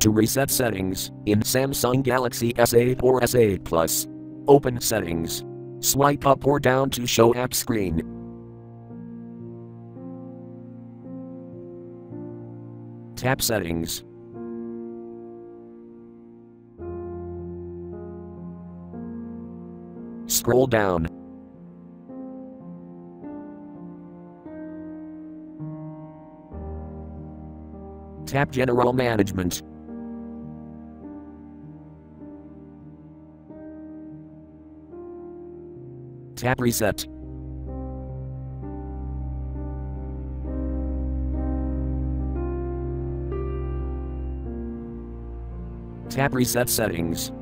To reset settings in Samsung Galaxy S8 or S8 Plus, open Settings. Swipe up or down to show app screen. Tap Settings. Scroll down. Tap General Management. Tap Reset. Tap Reset Settings.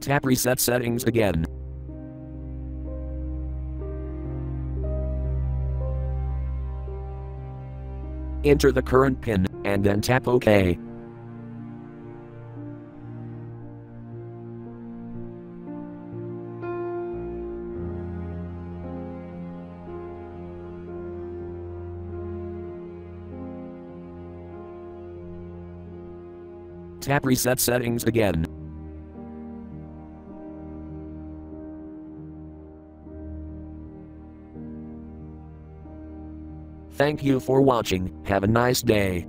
Tap Reset Settings again. Enter the current pin, and then tap OK. Tap Reset Settings again. Thank you for watching, have a nice day.